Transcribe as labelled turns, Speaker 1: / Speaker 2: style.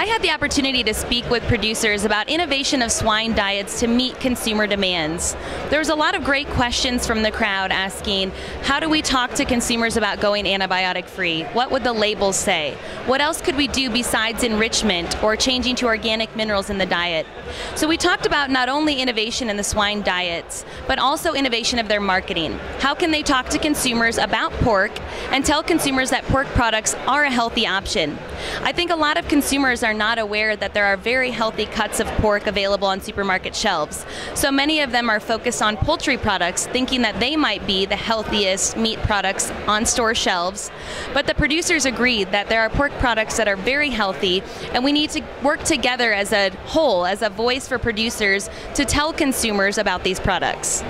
Speaker 1: I had the opportunity to speak with producers about innovation of swine diets to meet consumer demands. There was a lot of great questions from the crowd asking, how do we talk to consumers about going antibiotic free? What would the labels say? What else could we do besides enrichment or changing to organic minerals in the diet? So we talked about not only innovation in the swine diets, but also innovation of their marketing. How can they talk to consumers about pork and tell consumers that pork products are a healthy option? I think a lot of consumers are not aware that there are very healthy cuts of pork available on supermarket shelves. So many of them are focused on poultry products, thinking that they might be the healthiest meat products on store shelves. But the producers agreed that there are pork products that are very healthy, and we need to work together as a whole, as a voice for producers, to tell consumers about these products.